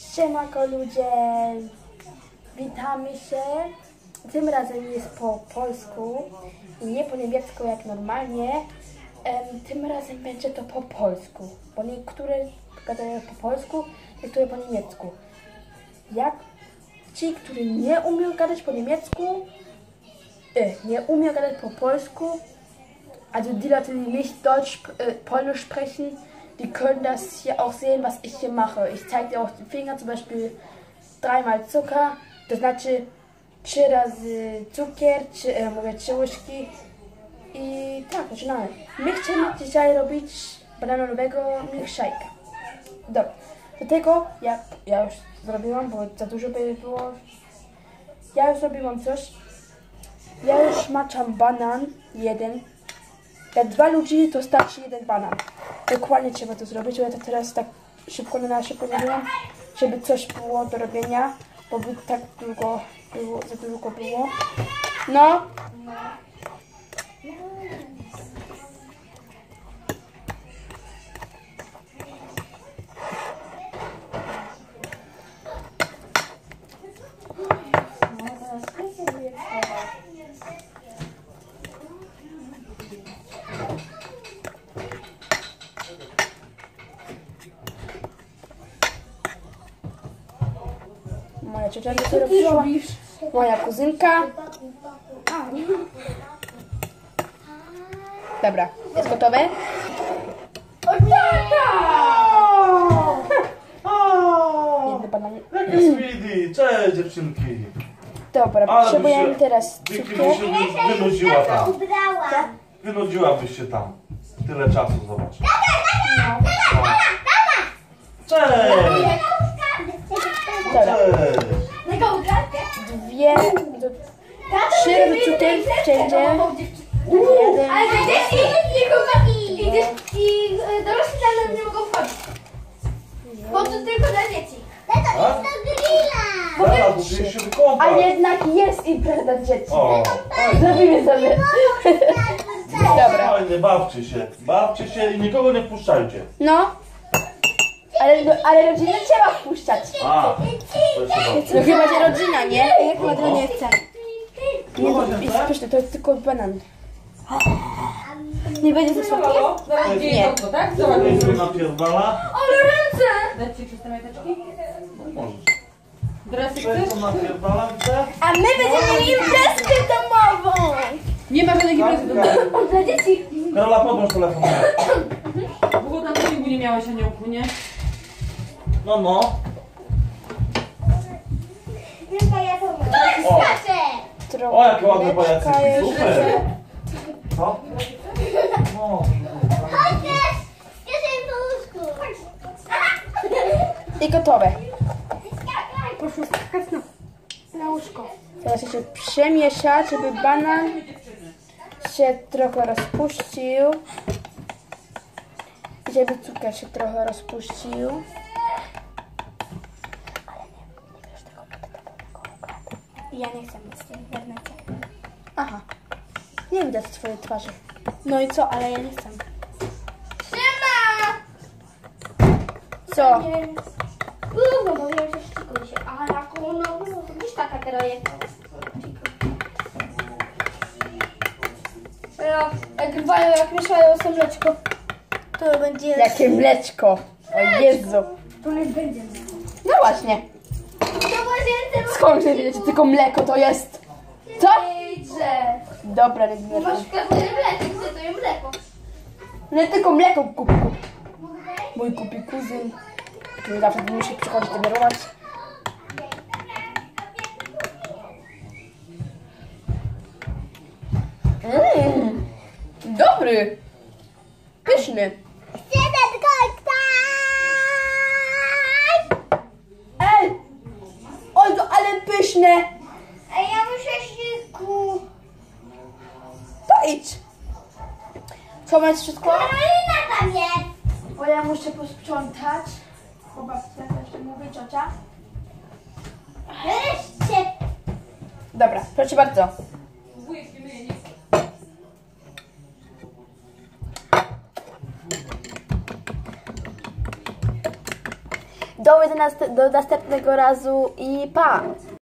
Siemanko ludzie! Witamy się. Tym razem jest po polsku i nie po niemiecku jak normalnie. Tym razem będzie to po polsku, bo niektóre gadają po polsku, niektóre po niemiecku. Jak ci, którzy nie umieją gadać po niemiecku, äh, nie umieją gadać po polsku, also die Leute, die nicht Deutsch, äh, Polnisch sprechen, die können das hier auch sehen, was ich hier mache. Ich zeige dir auch den Finger, zum Beispiel dreimal Zucker, to znaczy trzy razy cukier, trzy, e, mówię trzy łyżki i tak, zaczynamy. My chcemy dzisiaj robić bananowego milkshake'a. Dobra, do tego ja, ja już zrobiłam, bo za dużo by było. Ja już zrobiłam coś. Ja już maczam banan, jeden. Jak dwa ludzi, to starczy jeden banan. Dokładnie trzeba to zrobić, bo ja to teraz tak szybko na szybko zrobiłam, żeby coś było do robienia, bo by tak długo było, za długo było. No. Moja ciocia mi to robiła. Moja kuzynka. Dobra, jest gotowe? O! Jedny banan. Jaki Speedy! Cześć dziewczynki! Dobra, Ale by potrzebujemy się- teraz by cukier. się wy- wynudziła tam. Wynudziłabyś się tam. Tyle czasu, zobacz. Cześć! Dobra, Cześć! Dwie, do, trzy razy cukier wszędzie. Jeden, Ale dzieci i chłopaki i, dzieci- i e, dorośli tam nie mogą wchodzić. Bo to tylko dla dzieci. Tato, A? jest do grilla. Się a jednak jest impreza dzieci. O. Zrobimy sobie. Dobra, Fajnie, bawcie się. Bawcie się i nikogo nie wpuszczajcie. no. Ale, ale rodzinę trzeba wpuszczać. A, to. No chyba, że rodzina, nie? Jak Ładno nie chce. Nie, to jest pyszne, to jest tylko banan. Nie będzie za słodkie? Nie. tak? Zobacz. Napierdala? Ale ręce! Dać ci przez te majteczki? No możesz. Dresy chcesz? napierdala? A my będziemy mieli imprezkę domową. Nie ma żadnych imprezy do domu. Dla dzieci. Karola, podłącz telefon. Bo tam treningu nie miałaś aniołku, nie? No, no. Tylko ja to mówię. O. O, jakie ładne pajacyki. jeszcze. Super. Co? No. I gotowe. Proszę skakać na, na łóżko. Teraz jeszcze przemieszać, żeby banan się trochę rozpuścił. I żeby cukier się trochę rozpuścił. Ja nie chcę mieć w internecie. Aha. Nie widać twojej twarzy. No i co, ale ja nie chcę. Siema! Co? Gówno, bo wiem, że szczykuj się. A jak ono, no, to gdzieś taka kroje. Ja, jak wają, jak mieszają sobie mleczko, to będzie... Jakie mleczko. O Jezu. To nie będzie. No właśnie. Skąd wy wiecie, tylko mleko to jest? Co? Dobra, nie wiem. Masz w każdym mleczek, to jest mleko? Nie tylko mleko kupi. Mój kupi kuzyn, który zawsze musi przychodzić denerwować. Mmm, dobry, pyszny. Pyszne. Ej, ja muszę się ku... To idź. Co masz wszystko? Karolina tam jest! Bo ja muszę posprzątać. Babcia jeszcze mówi, ciocia. Wreszcie! Dobra, proszę bardzo. Do do następnego razu i pa!